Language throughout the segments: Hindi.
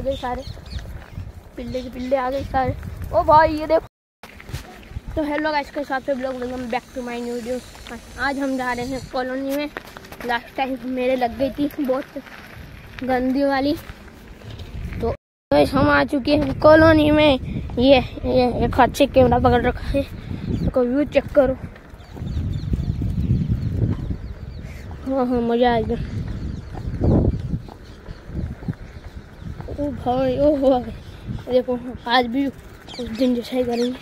आ गए सारे। पिल्ले के पिल्ले आ गए सारे। ओ भाई, ये देखो। तो हेलो गाइस के साथ blog welcome back to my new video आज हम जा रहे हैं कॉलोनी में। लास्ट टाइम मेरे लग गई थी बहुत गंदी वाली। तो गाइस हम आ चुके हैं कॉलोनी में। ये ये, एक से कैमरा पकड़ रखा है। तो व्यू चेक करो। हाँ हाँ मज़ा आ गया। ओ भाई ओ भाई। देखो, आज भी कुछ दिन जैसा ही करेंगे।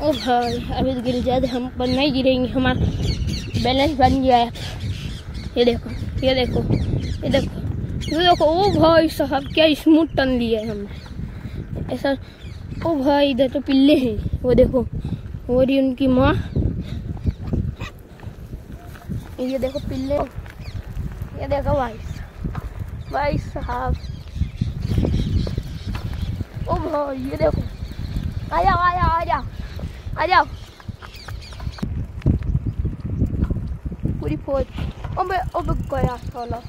ओ भाई, अभी तो गिर जाए हम पर नहीं गिरेंगे, हमारा बैलेंस बन गया है। ये देखो ये देखो ये देखो ये देखो, ओ भाई साहब, क्या स्मूथ टन लिया है हमने। ऐसा, ओ भाई, इधर तो पिल्ले हैं। वो देखो, वो रही उनकी माँ। ये देखो पिल्ले। ये देखो भाई भाई साहब। ओ भाई ये देखो आ जाओ आ जाओ आ जाओ आ जाओ पूरी फौज अबे अबे गया साला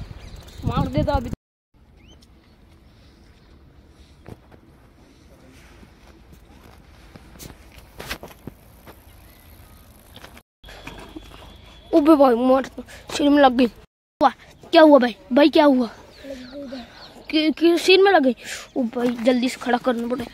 मार देता अभी ओबे भाई मार सिर में लग गई क्या हुआ भाई भाई क्या हुआ कि, सिर में लगे। ओ भाई जल्दी से खड़ा करना पड़े।